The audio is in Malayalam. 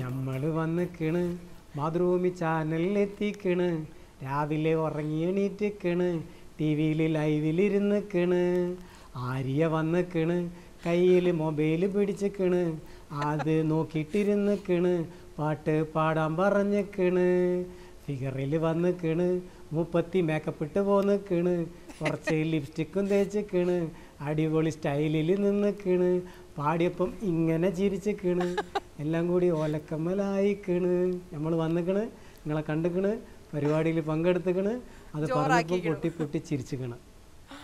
ഞമ്മൾ വന്നിക്കണ്. മാതൃഭൂമി ചാനലിലെത്തിക്കണ്. രാവിലെ ഉറങ്ങി എണീറ്റിക്കണ് ടി വിയിൽ ലൈവിലിരുന്നിക്കണ്. ആര്യ വന്നിക്കണ്. കയ്യിൽ മൊബൈൽ പിടിച്ചിക്കണ്. അത് നോക്കിയിട്ടിരുന്നിക്കണ് പാട്ട് പാടാൻ പറഞ്ഞിക്കണ്. ഫിഗറിൽ വന്നിക്കണ്. മുപ്പത്തി മേക്കപ്പ് ഇട്ട് പോന്നിക്കണ്. കുറച്ച് ലിപ്സ്റ്റിക്കും തേച്ചിക്കണ്. അടിപൊളി സ്റ്റൈലിൽ നിന്നിക്കണ്. പാടിയപ്പം ഇങ്ങനെ ചിരിച്ചിക്കണ്. എല്ലാം കൂടി ഓലക്കമ്മലായിക്കണ്. നമ്മൾ വന്നിക്കണ് നിങ്ങളെ കണ്ടിക്കണ് പരിപാടിയിൽ പങ്കെടുത്തിക്കണ് അത് പറഞ്ഞപ്പോൾ പൊട്ടി പൊട്ടി ചിരിച്ചിക്കണ്.